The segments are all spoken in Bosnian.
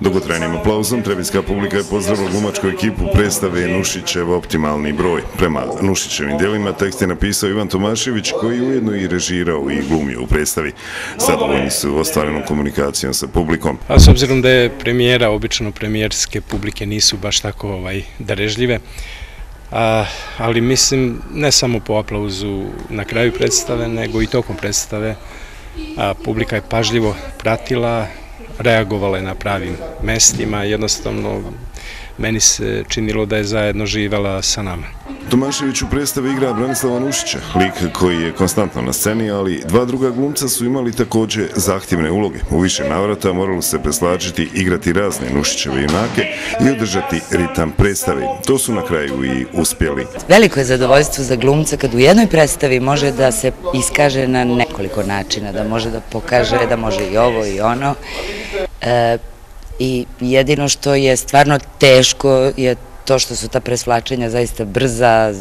Dugotrajnim aplauzom trebinska publika je pozdravila glumačku ekipu predstave Nušićev optimalni broj. Prema Nušićevim dijelima tekst je napisao Ivan Tomašević koji ujedno i režirao i glumio u predstavi. Zadovoljni su ostvarenom komunikacijom sa publikom. A s obzirom da je premijera, obično premijerske publike nisu baš tako ovaj, darežljive, a, ali mislim ne samo po aplauzu na kraju predstave, nego i tokom predstave. A, publika je pažljivo pratila, reagovala na pravim mestima, jednostavno meni se činilo da je zajedno živela sa nama. Tomašević u predstavi igra Branislava Nušića, lik koji je konstantno na sceni, ali dva druga glumca su imali takođe zahtjevne uloge. U više navrata moralo se preslačiti, igrati razne Nušićeve junake i održati ritam predstave. To su na kraju i uspjeli. Veliko je zadovoljstvo za glumca kad u jednoj predstavi može da se iskaže na nekoliko načina, da može da pokaže da može i ovo i ono. E, I jedino što je stvarno teško je to što su ta presvlačenja zaista brza,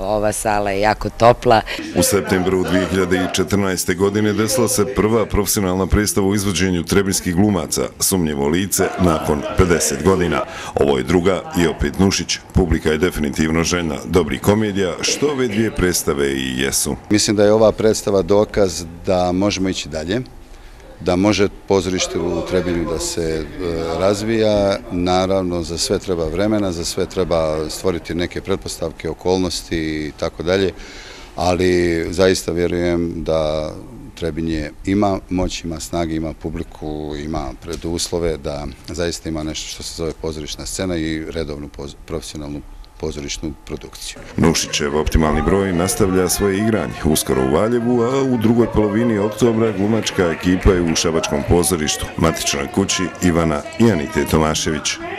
ova sala je jako topla. U septembru 2014. godine desila se prva profesionalna predstava u izvođenju trebinskih glumaca, sumnjevo lice, nakon 50 godina. Ovo je druga i opet Nušić. Publika je definitivno žena dobrih komedija, što ove dvije predstave i jesu. Mislim da je ova predstava dokaz da možemo ići dalje da može pozorište u Trebinju da se e, razvija. Naravno, za sve treba vremena, za sve treba stvoriti neke pretpostavke, okolnosti i tako dalje, ali zaista vjerujem da Trebinje ima moć, ima snage, ima publiku, ima preduslove da zaista ima nešto što se zove pozorišna scena i redovnu profesionalnu pozorišnu produkciju. Nušićev optimalni broj nastavlja svoje igranje uskoro u Valjevu, a u drugoj polovini oktobra glumačka ekipa je u Šabačkom pozorištu, matičnoj kući Ivana Janite Tomaševića. Tomašević.